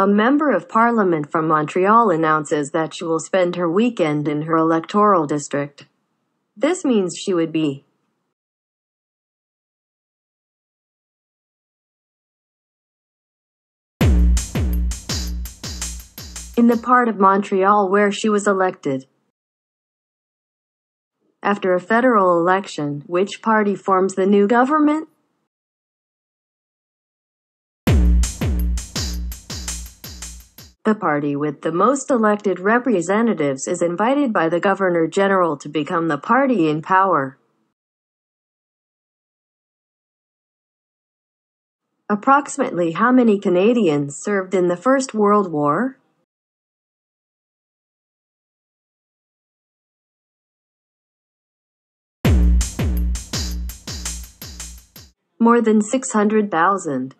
A member of parliament from Montreal announces that she will spend her weekend in her electoral district. This means she would be in the part of Montreal where she was elected. After a federal election, which party forms the new government? The party with the most elected representatives is invited by the Governor General to become the party in power. Approximately how many Canadians served in the First World War? More than 600,000.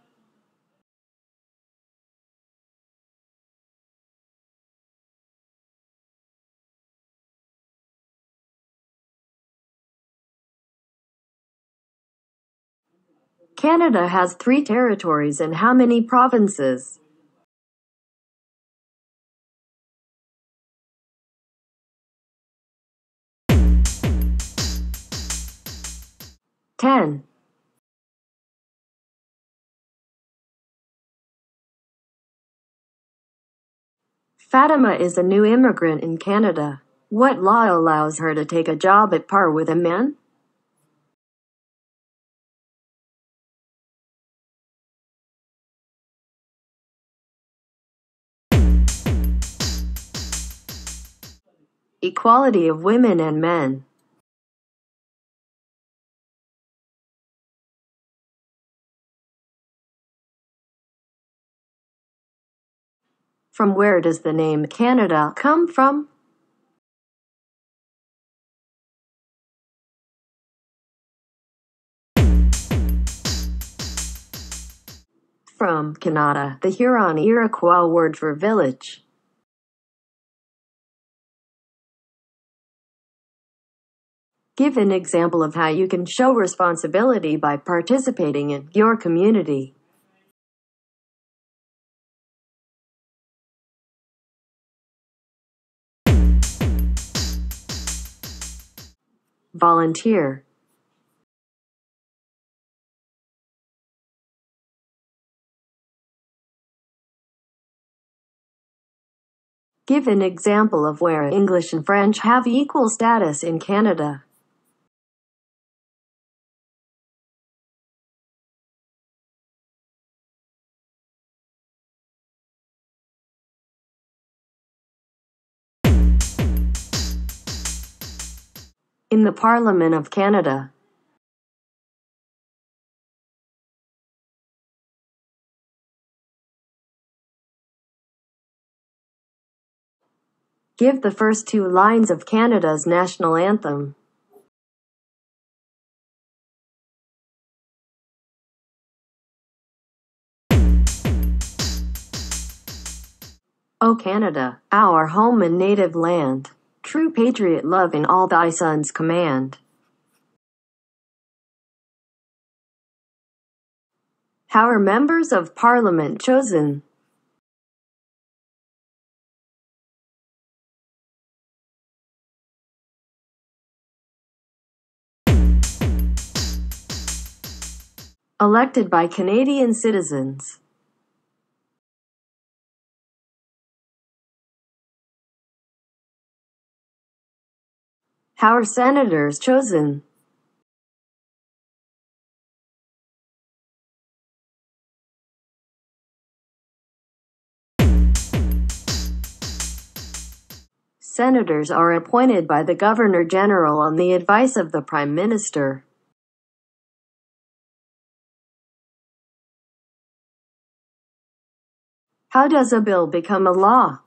Canada has three territories and how many provinces? Ten. Fatima is a new immigrant in Canada. What law allows her to take a job at par with a man? Equality of women and men. From where does the name Canada come from? From Kanata, the Huron Iroquois word for village. Give an example of how you can show responsibility by participating in your community. Volunteer. Give an example of where English and French have equal status in Canada. In the Parliament of Canada. Give the first two lines of Canada's national anthem. O Canada, our home and native land, true patriot love in all thy sons command. How are members of parliament chosen? Elected by Canadian citizens. How are senators chosen? Senators are appointed by the Governor General on the advice of the Prime Minister. How does a bill become a law?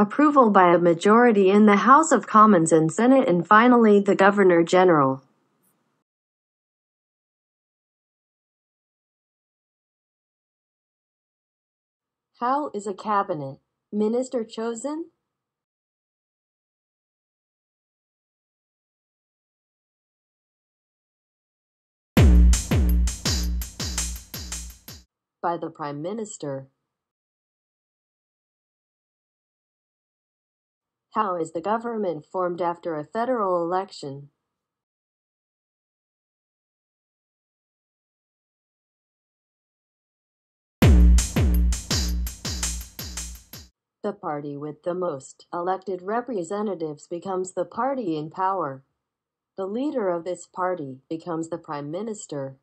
approval by a majority in the House of Commons and Senate and finally the Governor-General. How is a cabinet minister chosen? By the Prime Minister. How is the government formed after a federal election? The party with the most elected representatives becomes the party in power. The leader of this party becomes the prime minister.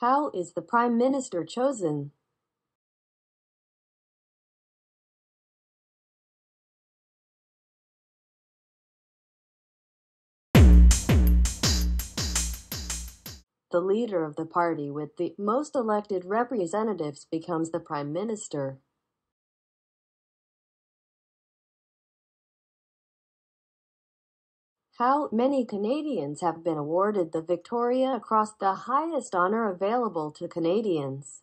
How is the prime minister chosen? The leader of the party with the most elected representatives becomes the prime minister. How many Canadians have been awarded the Victoria Cross, the highest honor available to Canadians?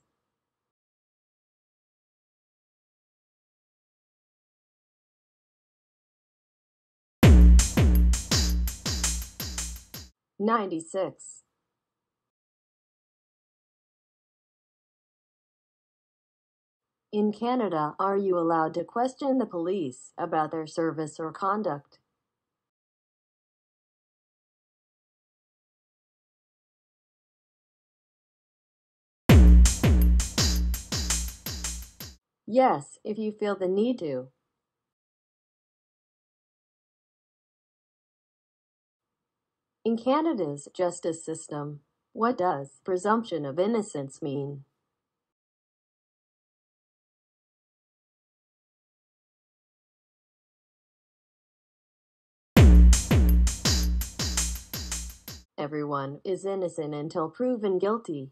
Ninety-six. In Canada, are you allowed to question the police about their service or conduct? Yes, if you feel the need to. In Canada's justice system, what does presumption of innocence mean? Everyone is innocent until proven guilty.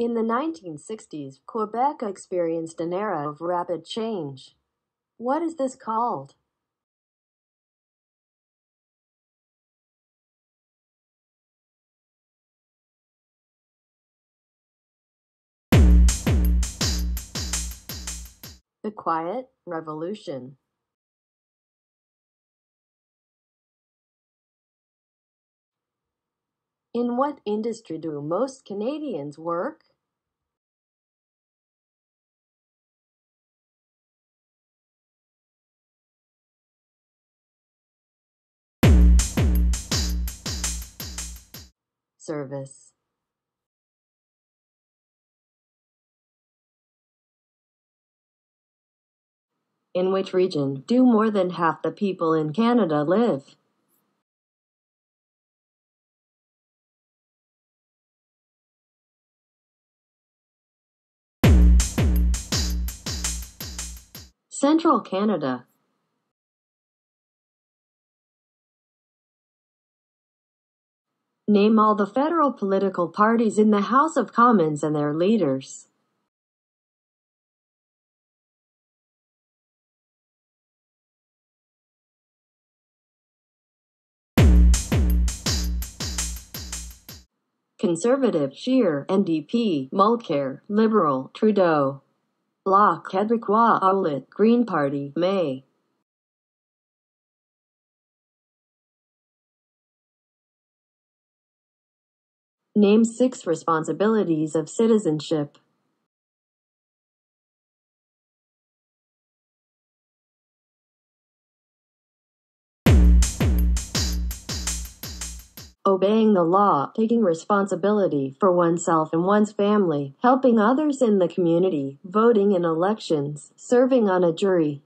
In the 1960s, Quebec experienced an era of rapid change. What is this called? The Quiet Revolution. In what industry do most Canadians work? Service. In which region do more than half the people in Canada live? Central Canada. Name all the federal political parties in the House of Commons and their leaders. Conservative, Scheer, NDP, Mulcair, Liberal, Trudeau. Bloc Québécois Ouellet, Green Party, May. Name six responsibilities of citizenship. Obeying the law, taking responsibility for oneself and one's family, helping others in the community, voting in elections, serving on a jury,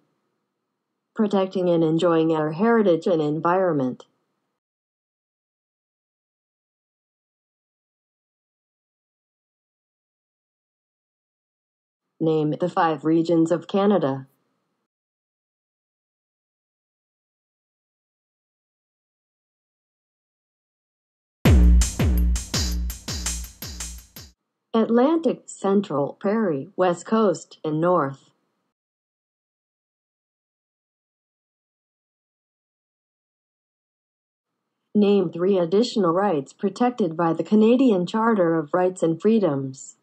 protecting and enjoying our heritage and environment. Name the five regions of Canada. Atlantic, Central, Prairie, West Coast, and North. Name three additional rights protected by the Canadian Charter of Rights and Freedoms.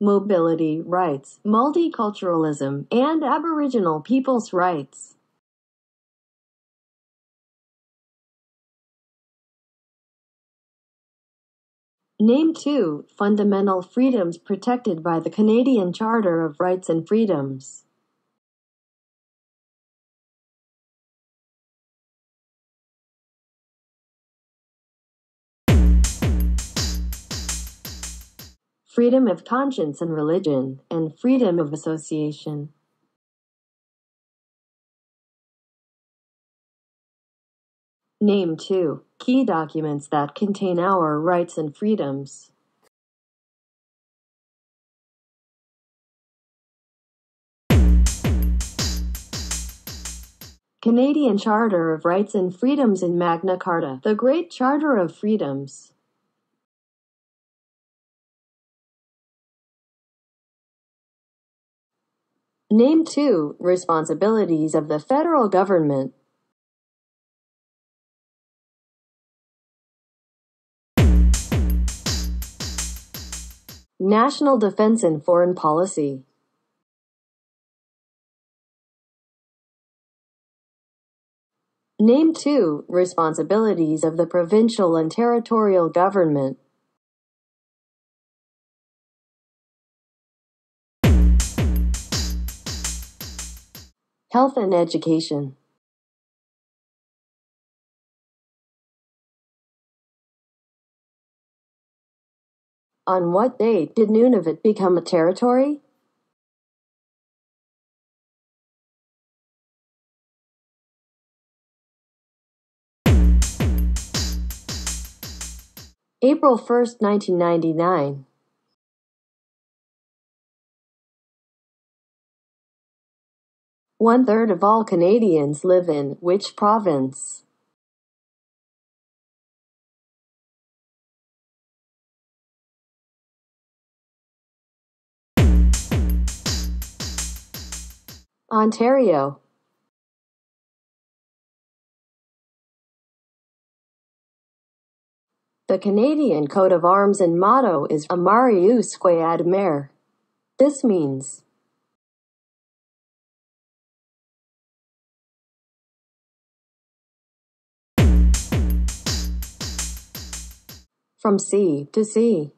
Mobility rights, multiculturalism, and Aboriginal peoples' rights. Name 2 Fundamental freedoms protected by the Canadian Charter of Rights and Freedoms. Freedom of conscience and religion, and freedom of association. Name 2 Key documents that contain our rights and freedoms. Canadian Charter of Rights and Freedoms in Magna Carta, the Great Charter of Freedoms. Name 2 Responsibilities of the federal government. National Defense and Foreign Policy. Name 2 Responsibilities of the provincial and territorial government. Health and education. On what date did Nunavut become a territory? April 1st, 1999. One third of all Canadians live in which province? Ontario. The Canadian coat of arms and motto is A Mari Usque Ad Mare. This means from sea to sea.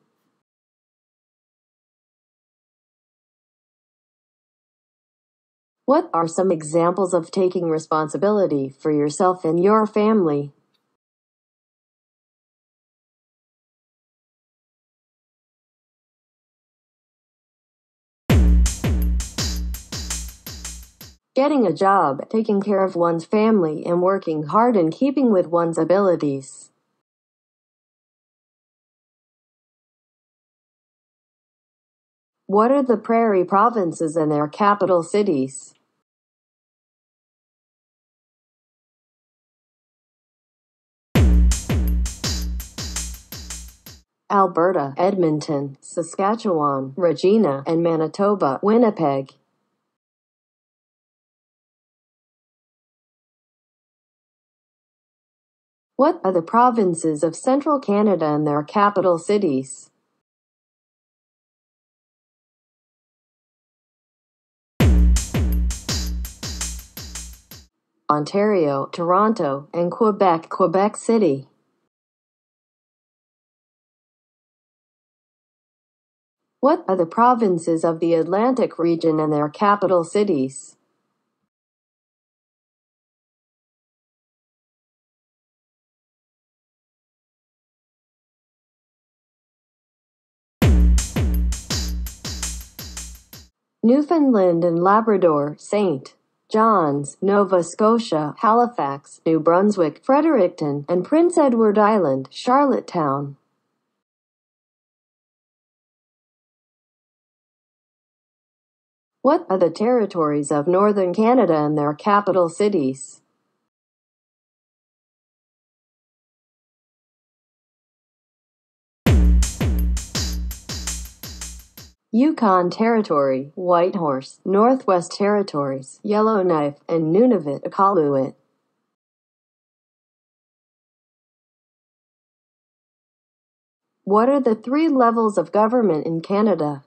What are some examples of taking responsibility for yourself and your family? Getting a job, taking care of one's family, and working hard in keeping with one's abilities. What are the prairie provinces and their capital cities? Alberta, Edmonton, Saskatchewan, Regina, and Manitoba, Winnipeg. What are the provinces of central Canada and their capital cities? Ontario, Toronto, and Quebec, Quebec City. What are the provinces of the Atlantic region and their capital cities? Newfoundland and Labrador, St. John's, Nova Scotia, Halifax, New Brunswick, Fredericton, and Prince Edward Island, Charlottetown. What are the territories of Northern Canada and their capital cities? Yukon Territory, Whitehorse, Northwest Territories, Yellowknife, and Nunavut Iqaluit. What are the three levels of government in Canada?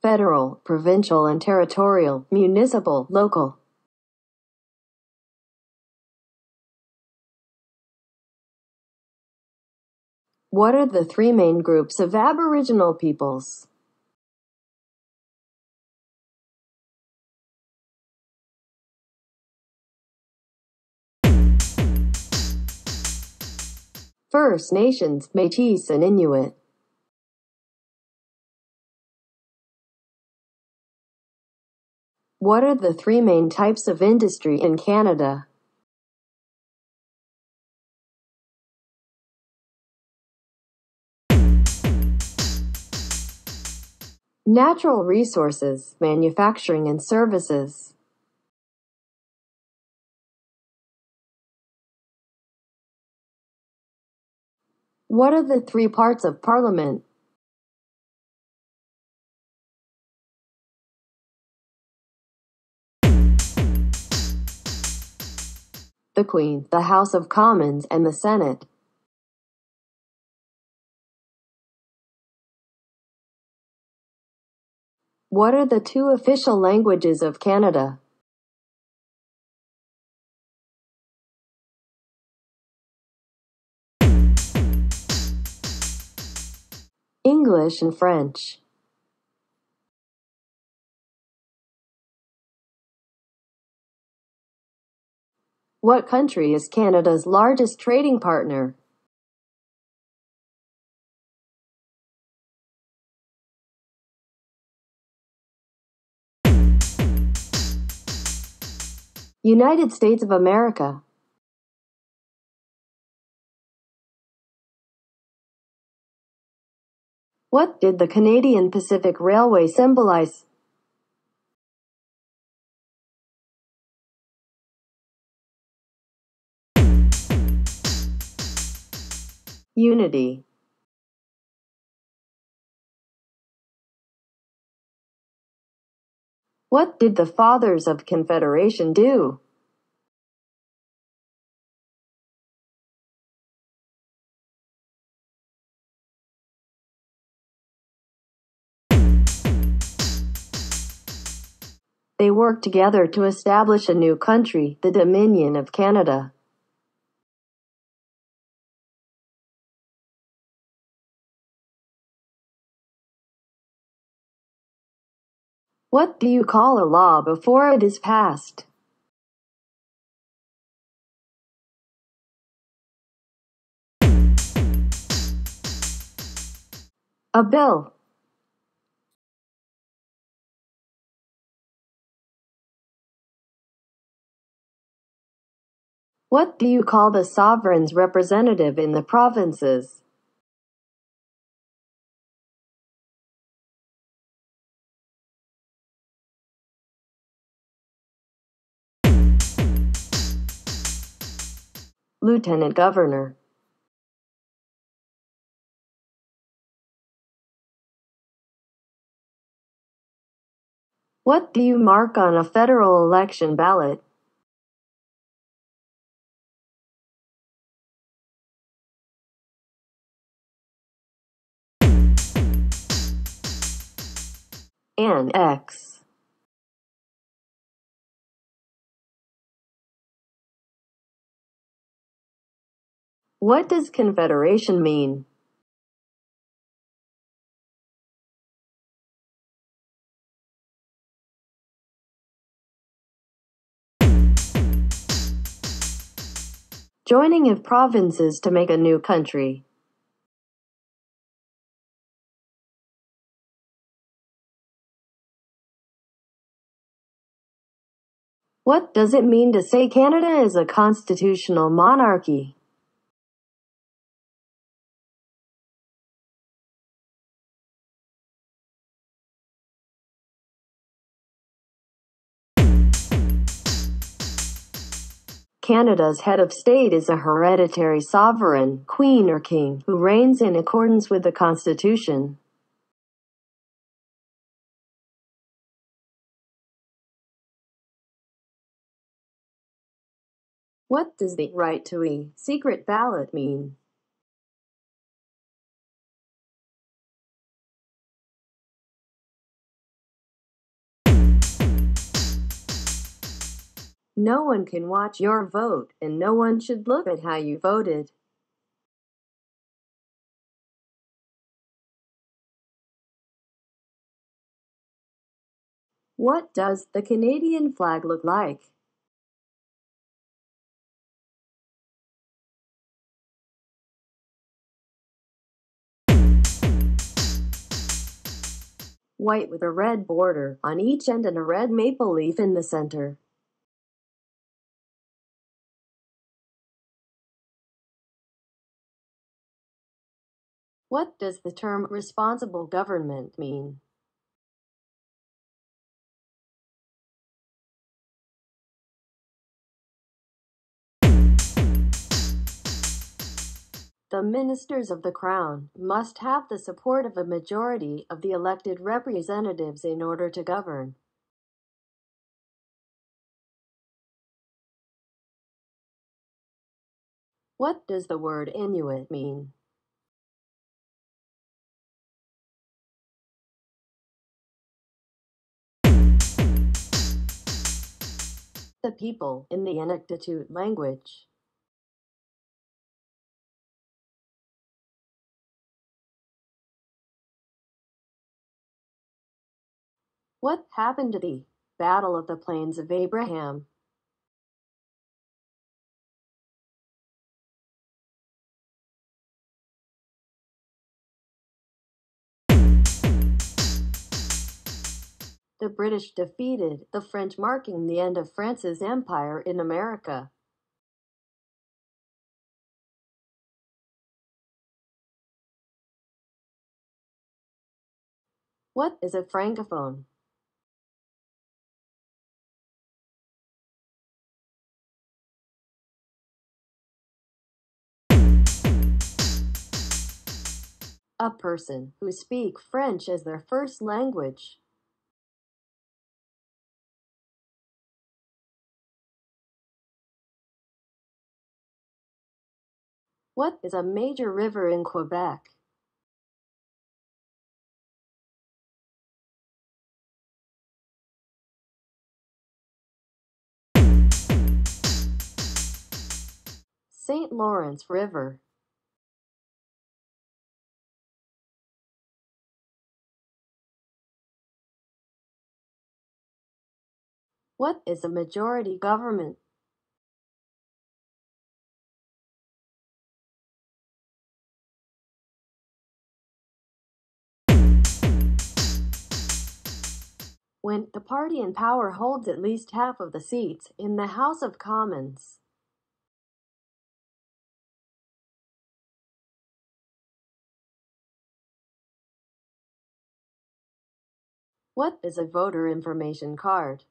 Federal, provincial and territorial, municipal, local. What are the three main groups of Aboriginal peoples? First Nations, Métis and Inuit. What are the three main types of industry in Canada? Natural resources, manufacturing and services. What are the three parts of Parliament? The Queen, the House of Commons and the Senate. What are the two official languages of Canada? English and French. What country is Canada's largest trading partner? United States of America. What did the Canadian Pacific Railway symbolize? Unity. What did the Fathers of Confederation do? They worked together to establish a new country, the Dominion of Canada. What do you call a law before it is passed? A bill. What do you call the sovereign's representative in the provinces? Lieutenant Governor. What do you mark on a federal election ballot? An X. What does Confederation mean? Joining of provinces to make a new country. What does it mean to say Canada is a constitutional monarchy? Canada's head of state is a hereditary sovereign, queen or king, who reigns in accordance with the Constitution. What does the right to a secret ballot mean? No one can watch your vote, and no one should look at how you voted. What does the Canadian flag look like? White with a red border on each end and a red maple leaf in the center. What does the term responsible government mean? The ministers of the Crown must have the support of a majority of the elected representatives in order to govern. What does the word Inuit mean? The people in the Inuktitut language. What happened to the Battle of the Plains of Abraham? The British defeated the French marking the end of France's empire in America. What is a francophone? A person who speak French as their first language. What is a major river in Quebec? St. Lawrence River. What is a majority government? When the party in power holds at least half of the seats in the House of Commons. What is a voter information card?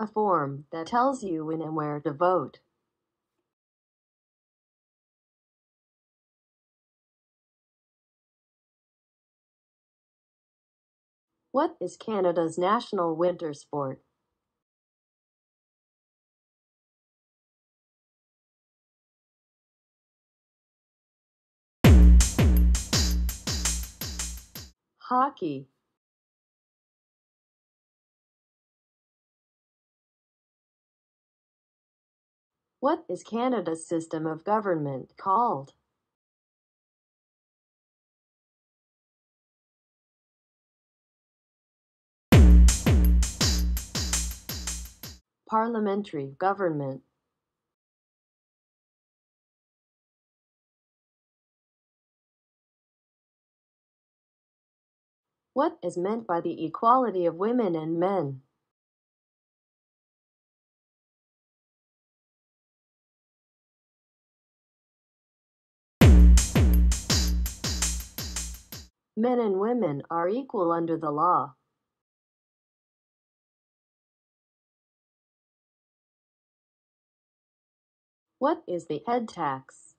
A form that tells you when and where to vote. What is Canada's national winter sport? Hockey. What is Canada's system of government called? Parliamentary government. What is meant by the equality of women and men? Men and women are equal under the law. What is the head tax?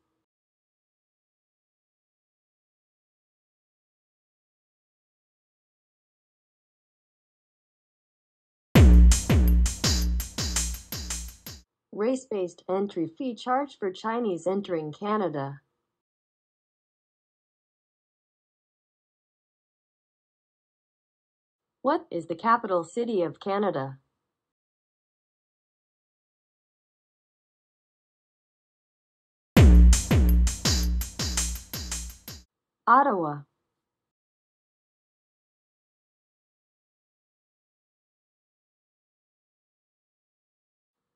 Race-based entry fee charged for Chinese entering Canada. What is the capital city of Canada? Ottawa.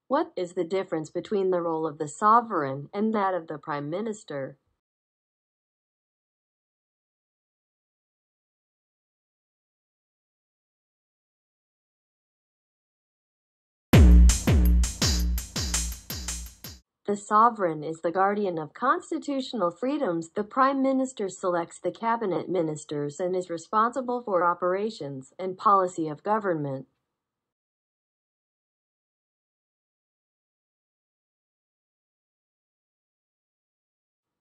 What is the difference between the role of the sovereign and that of the prime minister? The sovereign is the guardian of constitutional freedoms. The prime minister selects the cabinet ministers and is responsible for operations and policy of government.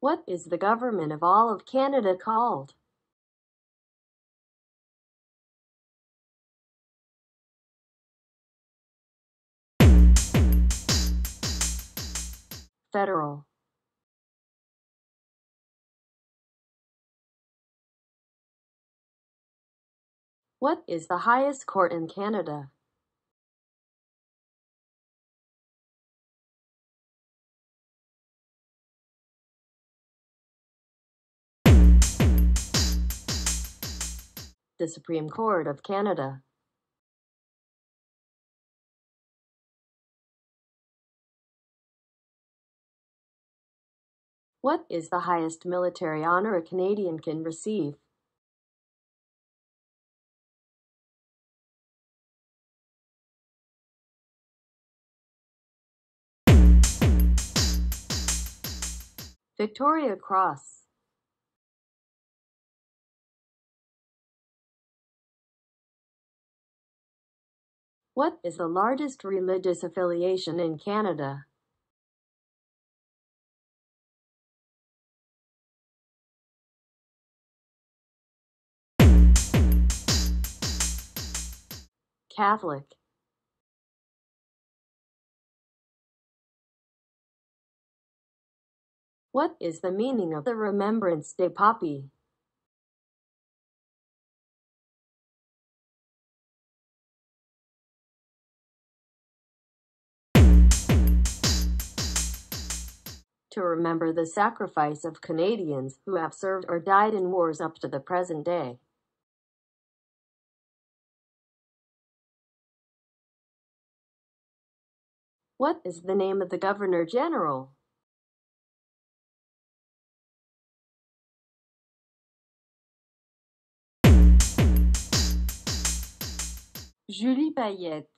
What is the government of all of Canada called? Federal. What is the highest court in Canada? The Supreme Court of Canada. What is the highest military honor a Canadian can receive? Victoria Cross. What is the largest religious affiliation in Canada? Catholic. What is the meaning of the Remembrance Day poppy? To remember the sacrifice of Canadians who have served or died in wars up to the present day. What is the name of the Governor General? Julie Payette.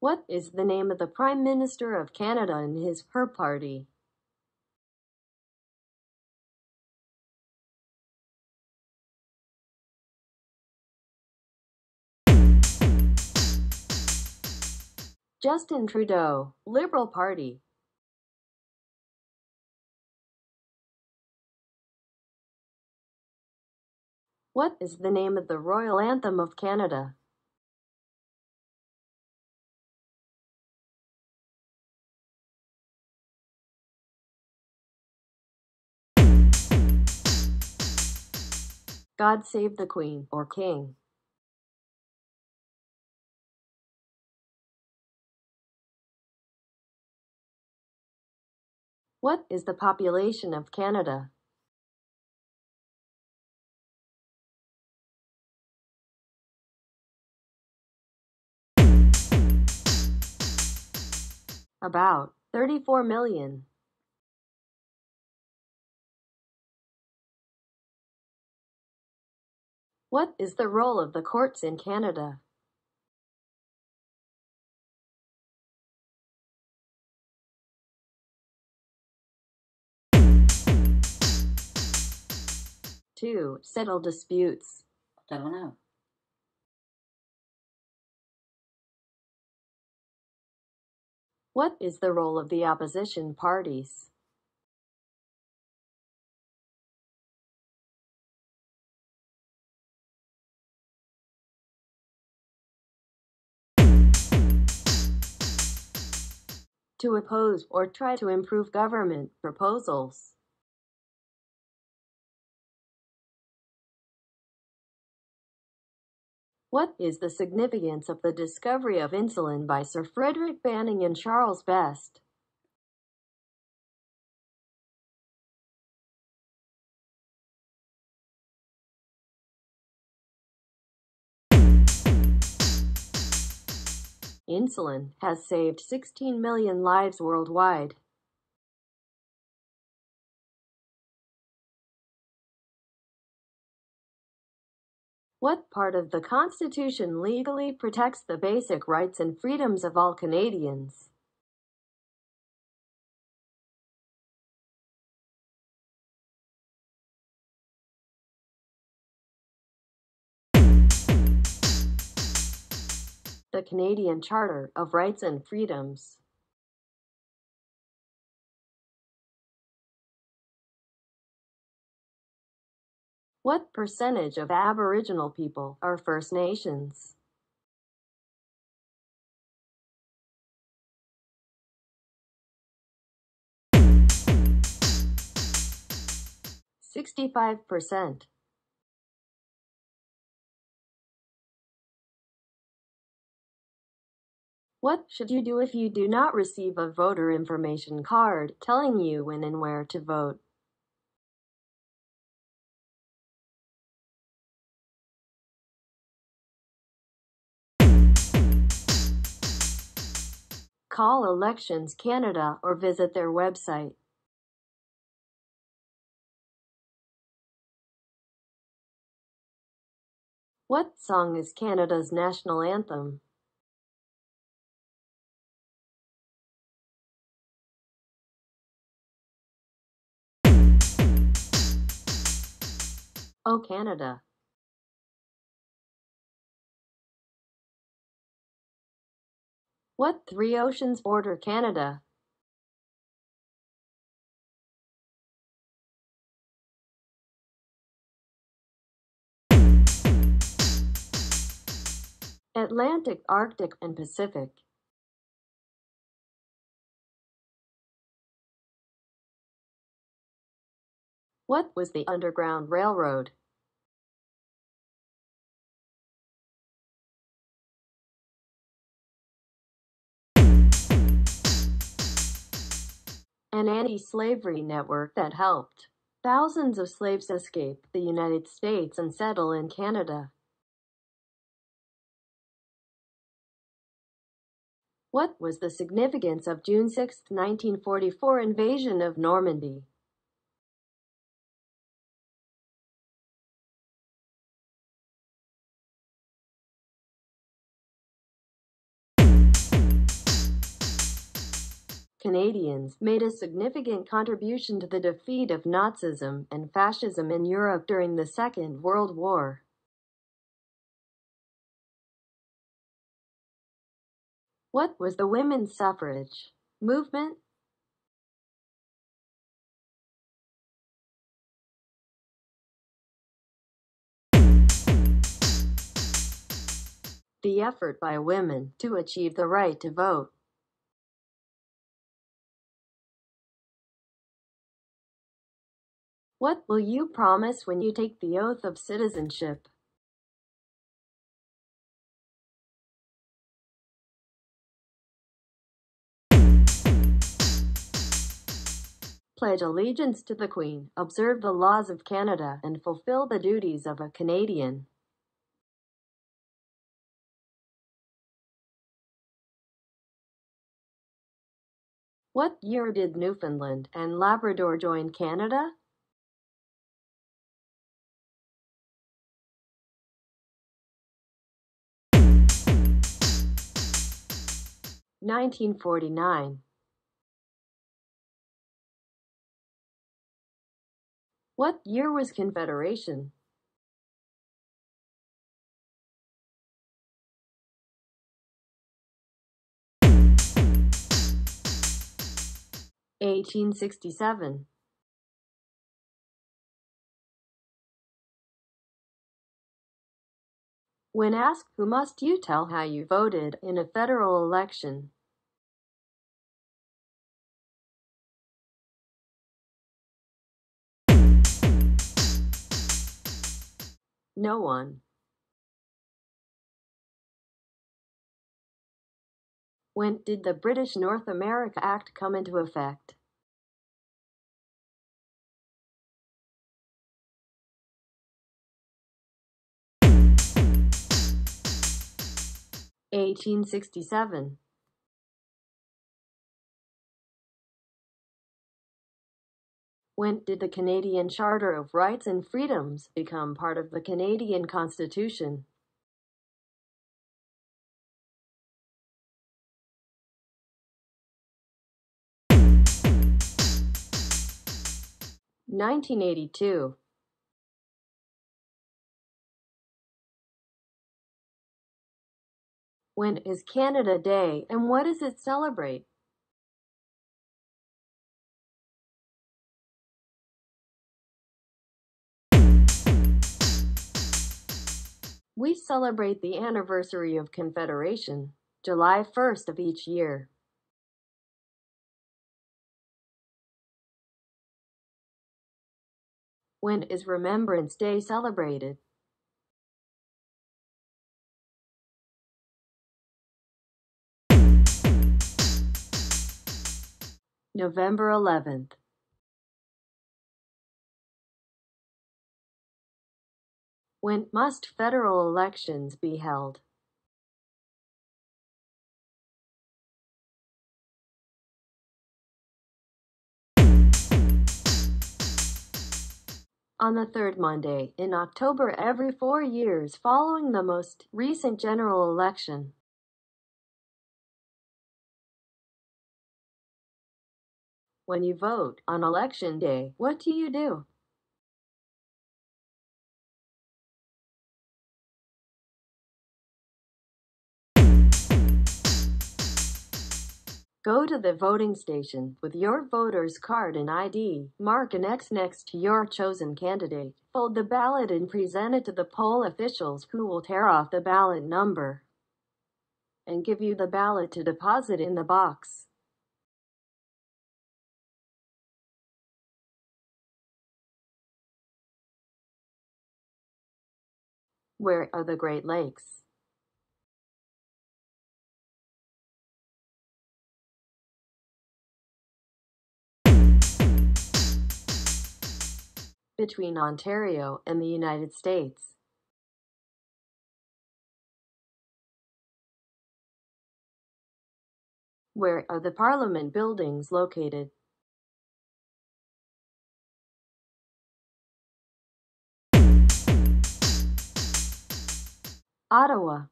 What is the name of the Prime Minister of Canada and his her party? Justin Trudeau, Liberal Party. What is the name of the royal anthem of Canada? God Save the Queen, or King. What is the population of Canada? About 34 million. What is the role of the courts in Canada? Two, settle disputes. I don't know. What is the role of the opposition parties? to oppose or try to improve government proposals. What is the significance of the discovery of insulin by Sir Frederick Banting and Charles Best? Insulin has saved 16 million lives worldwide. What part of the Constitution legally protects the basic rights and freedoms of all Canadians? The Canadian Charter of Rights and Freedoms. What percentage of Aboriginal people are First Nations? Sixty-five percent. What should you do if you do not receive a voter information card telling you when and where to vote? Call Elections Canada or visit their website. What song is Canada's national anthem? Oh Canada. What three oceans border Canada? Atlantic, Arctic, and Pacific. What was the Underground Railroad? An anti-slavery network that helped thousands of slaves escape the United States and settle in Canada. What was the significance of June 6, 1944 invasion of Normandy? Canadians made a significant contribution to the defeat of Nazism and fascism in Europe during the Second World War. What was the women's suffrage movement? The effort by women to achieve the right to vote. What will you promise when you take the oath of citizenship? Pledge allegiance to the Queen, observe the laws of Canada, and fulfill the duties of a Canadian. What year did Newfoundland and Labrador join Canada? 1949 What year was Confederation? Eighteen sixty seven. When asked who must you tell how you voted in a federal election? No one. When did the British North America Act come into effect? Eighteen sixty seven. When did the Canadian Charter of Rights and Freedoms become part of the Canadian Constitution? Nineteen eighty two. When is Canada Day and what does it celebrate? We celebrate the anniversary of Confederation, July 1st of each year. When is Remembrance Day celebrated? November 11th. When must federal elections be held? On the third Monday in October every four years following the most recent general election. When you vote on election day, what do you do? Go to the voting station with your voter's card and ID, mark an X next to your chosen candidate, fold the ballot and present it to the poll officials who will tear off the ballot number and give you the ballot to deposit in the box. Where are the Great Lakes? Between Ontario and the United States. Where are the Parliament buildings located? Ottawa.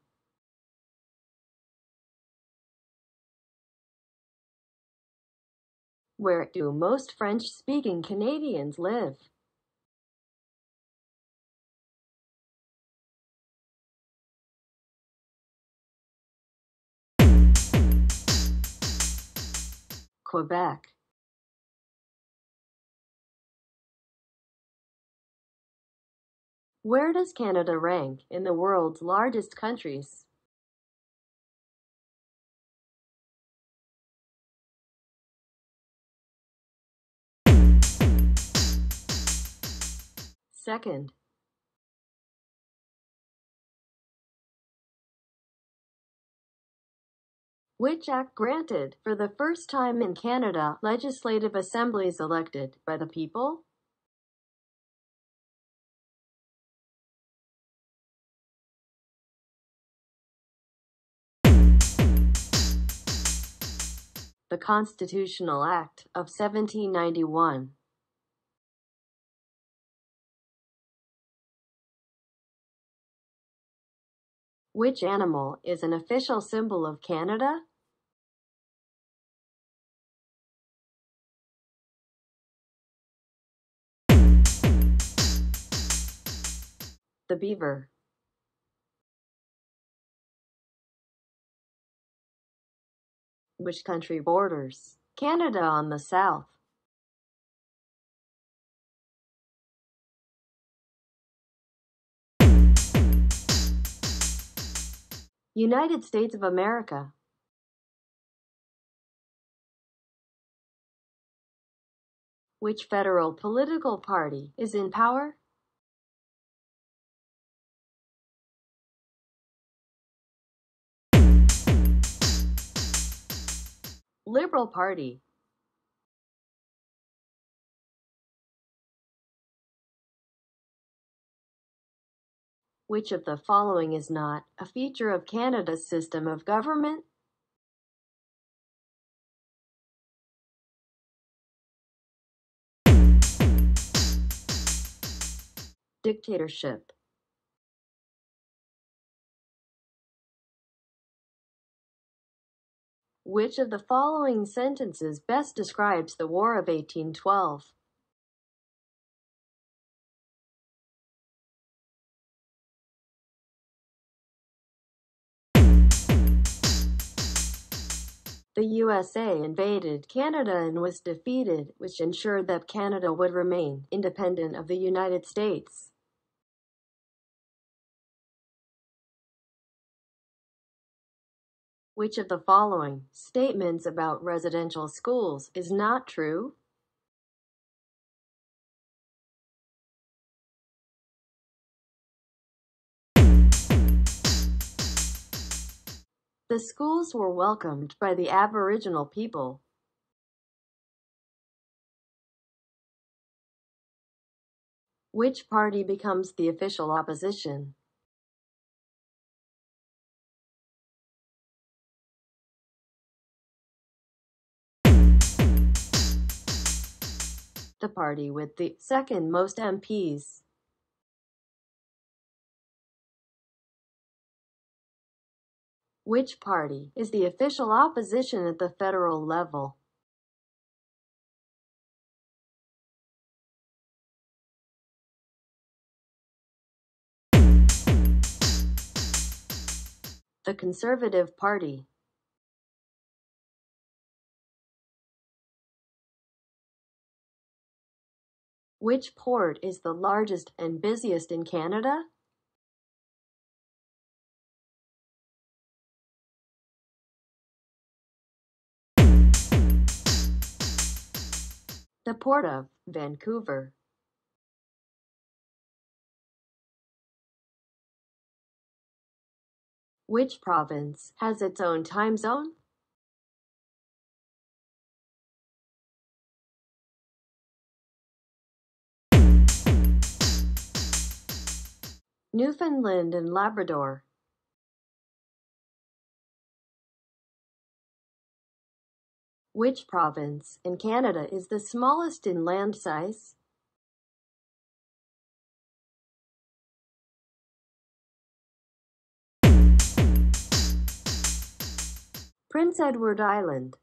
Where do most French-speaking Canadians live? Quebec. Where does Canada rank in the world's largest countries? Second. Which act granted, for the first time in Canada, legislative assemblies elected by the people? The Constitutional Act of 1791. Which animal is an official symbol of Canada? The beaver. Which country borders Canada on the south? United States of America. Which federal political party is in power? Liberal Party Which of the following is not a feature of Canada's system of government? Dictatorship Which of the following sentences best describes the War of 1812? The USA invaded Canada and was defeated, which ensured that Canada would remain independent of the United States. Which of the following statements about residential schools is not true? The schools were welcomed by the Aboriginal people. Which party becomes the official opposition? The party with the second most MPs. Which party is the official opposition at the federal level? The Conservative Party. Which port is the largest and busiest in Canada? The Port of Vancouver. Which province has its own time zone? Newfoundland and Labrador. Which province in Canada is the smallest in land size? Prince Edward Island.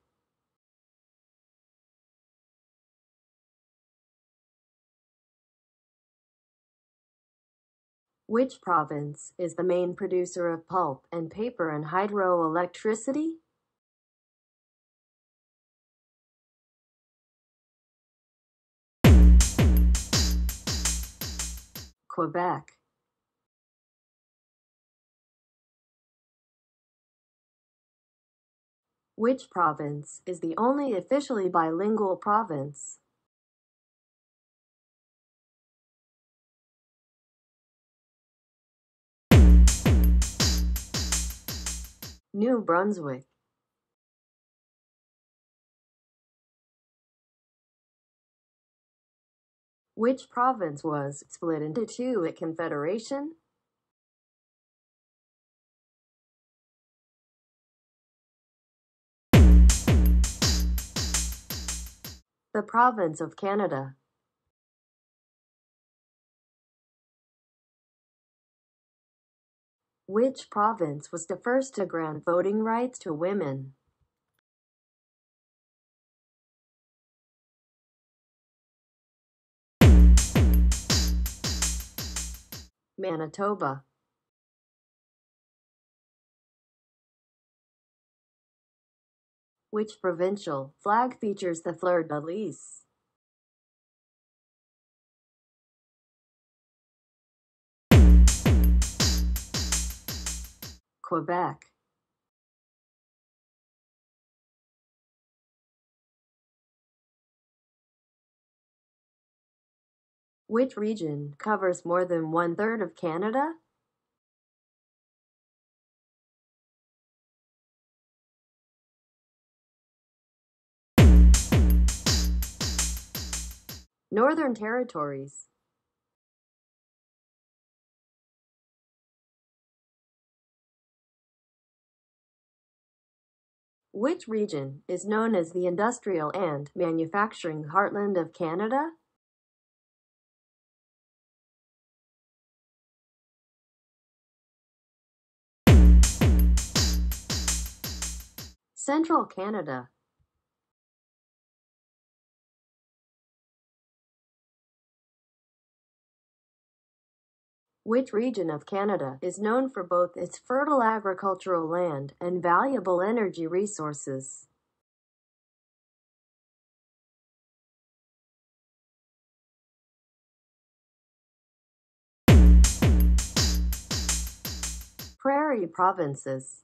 Which province is the main producer of pulp and paper and hydroelectricity? Quebec. Which province is the only officially bilingual province? New Brunswick. Which province was split into two at Confederation? The province of Canada. Which province was the first to grant voting rights to women? Manitoba. Which provincial flag features the fleur-de-lis? quebec Which region covers more than one-third of Canada? Northern Territories Which region is known as the industrial and manufacturing heartland of Canada? Central Canada Which region of Canada is known for both its fertile agricultural land and valuable energy resources? Prairie provinces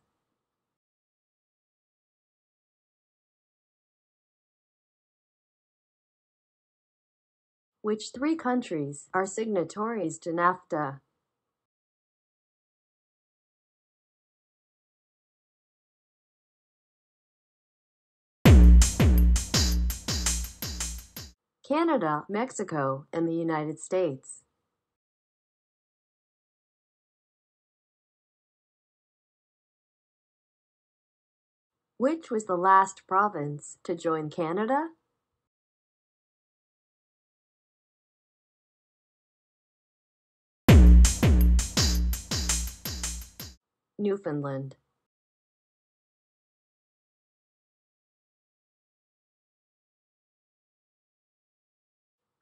Which three countries are signatories to NAFTA? Canada, Mexico, and the United States. Which was the last province to join Canada? Newfoundland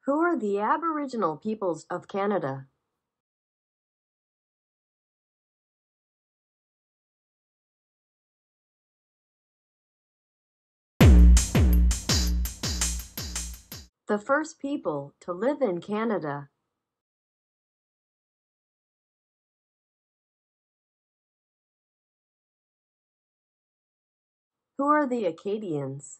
Who are the Aboriginal peoples of Canada? The first people to live in Canada. Who are the Acadians?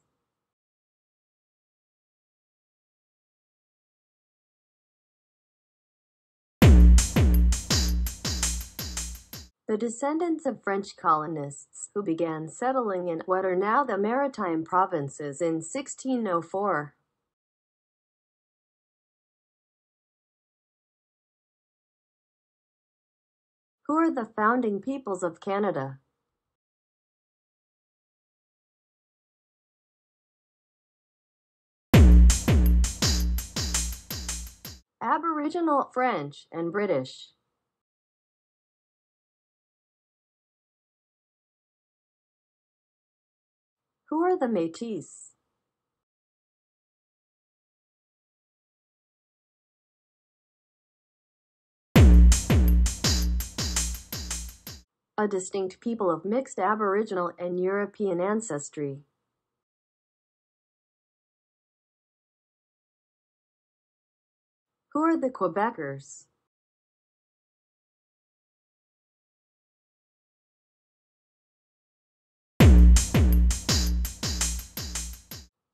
The descendants of French colonists who began settling in what are now the Maritime Provinces in 1604. Who are the founding peoples of Canada? Aboriginal French and British. Who are the Métis? A distinct people of mixed Aboriginal and European ancestry. Who are the Quebecers?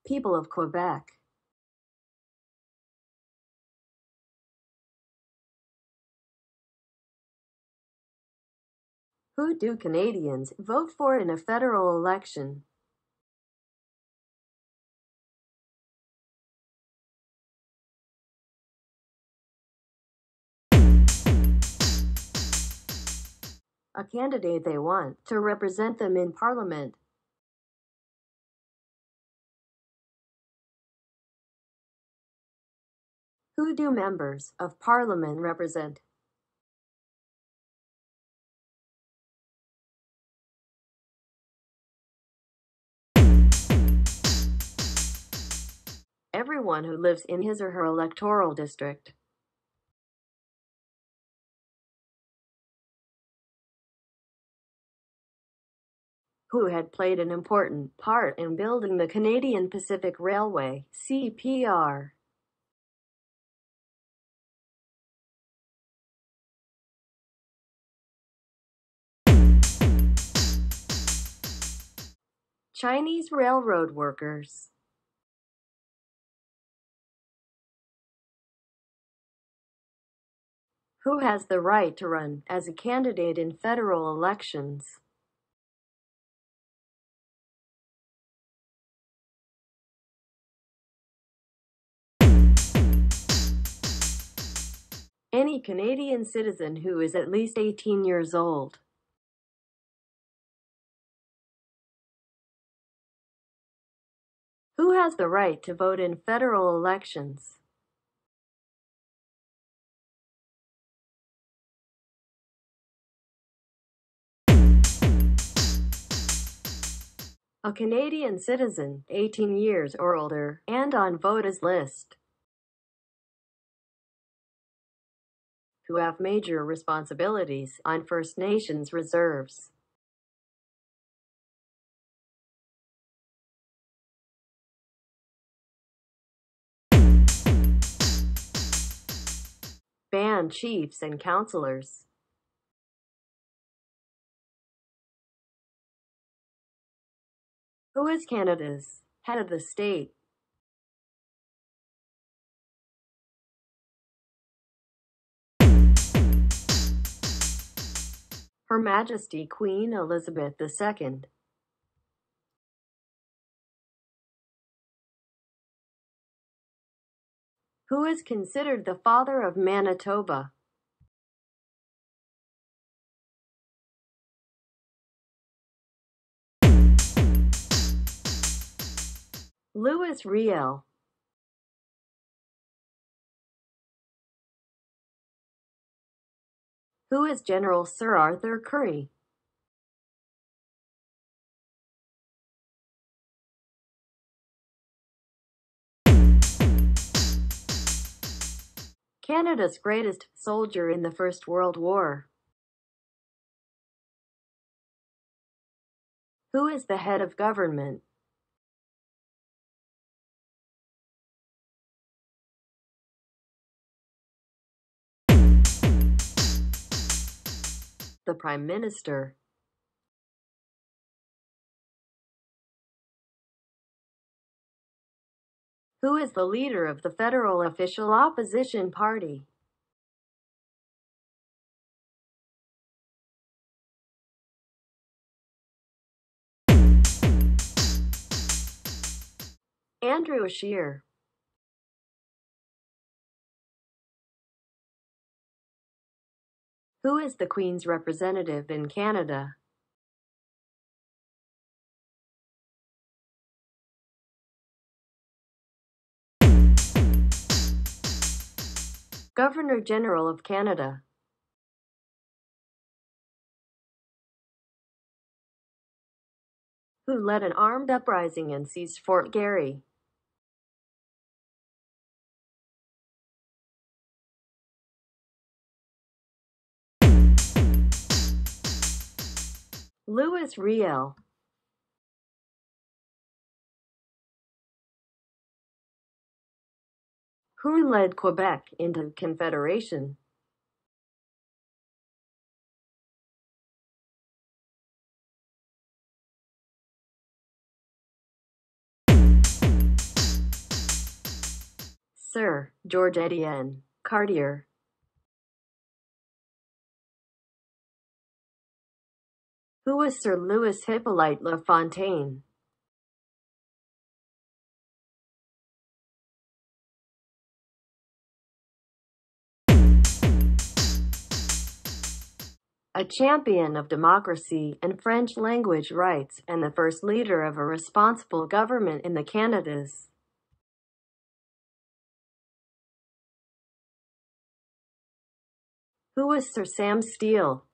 People of Quebec. Who do Canadians vote for in a federal election? A candidate they want to represent them in Parliament. Who do members of Parliament represent? Everyone who lives in his or her electoral district. Who had played an important part in building the Canadian Pacific Railway, CPR. Chinese railroad workers. Who has the right to run as a candidate in federal elections? Any Canadian citizen who is at least 18 years old. Who has the right to vote in federal elections? A Canadian citizen, 18 years or older, and on voters list. Who have major responsibilities on First Nations reserves. Chiefs and councillors. Who is Canada's head of the state? Her Majesty Queen Elizabeth II. Who is considered the father of Manitoba? Louis Riel. Who is General Sir Arthur Currie? Canada's greatest soldier in the First World War. Who is the head of government? The Prime Minister. Who is the leader of the federal official opposition party? Andrew Scheer. Who is the Queen's representative in Canada? Governor General of Canada. Who led an armed uprising and seized Fort Garry? Louis Riel. Who led Quebec into Confederation? Sir George Etienne Cartier. Who was Sir Louis Hippolyte La Fontaine? A champion of democracy and French language rights and the first leader of a responsible government in the Canadas. Who was Sir Sam Steele?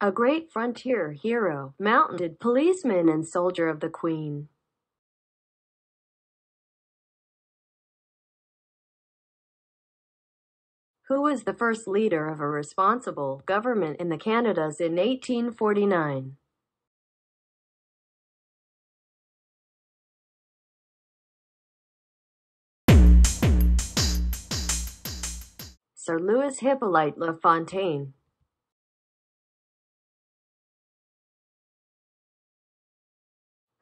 A great frontier hero, mounted policeman and soldier of the Queen. Who was the first leader of a responsible government in the Canadas in 1849? Sir Louis Hippolyte La Fontaine.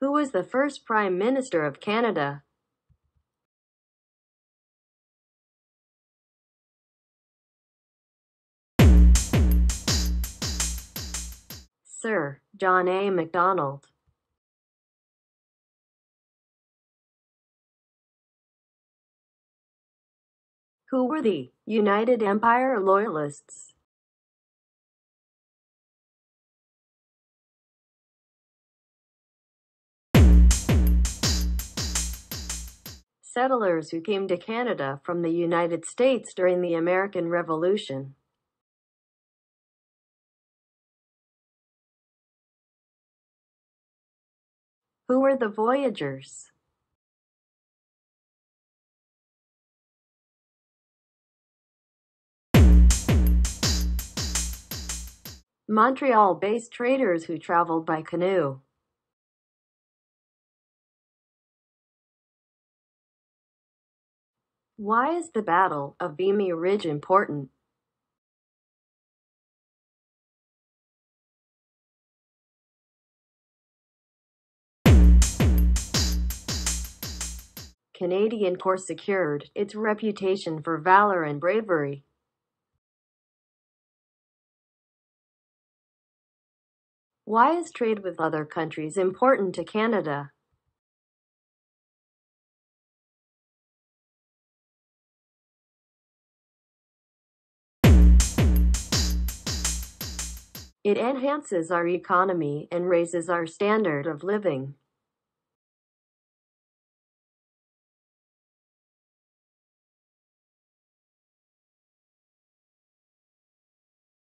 Who was the first Prime Minister of Canada? Sir John A. Macdonald. Who were the United Empire Loyalists? Settlers who came to Canada from the United States during the American Revolution. Who were the voyageurs? Montreal-based traders who traveled by canoe. Why is the Battle of Vimy Ridge important? Canadian Corps secured its reputation for valor and bravery. Why is trade with other countries important to Canada? It enhances our economy and raises our standard of living.